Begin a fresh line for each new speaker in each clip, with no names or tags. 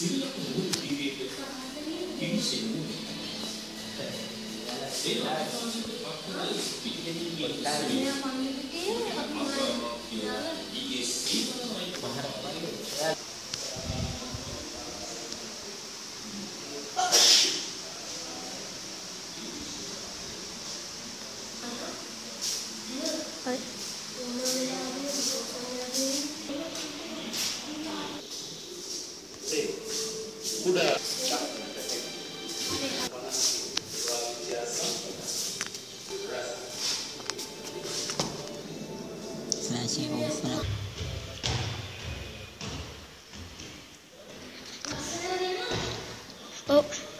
සිල්ලක මුත් විවේක
කිවිසෙන්න
ඒ ලාස්ට් පක්කල් පිටින් ගිහින් sudah
flashing over.
Oh.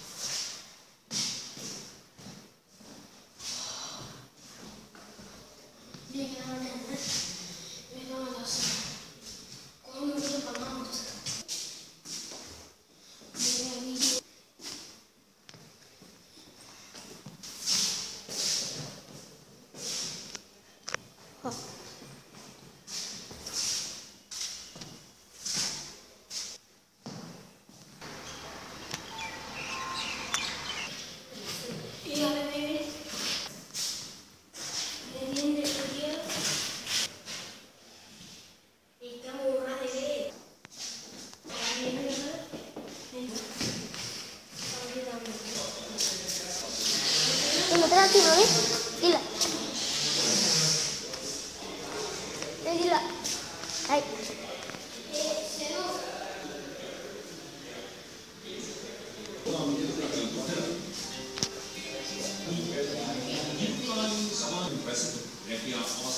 Padahal tim ini eh? gila. Ini gila. Hai.
Thank you.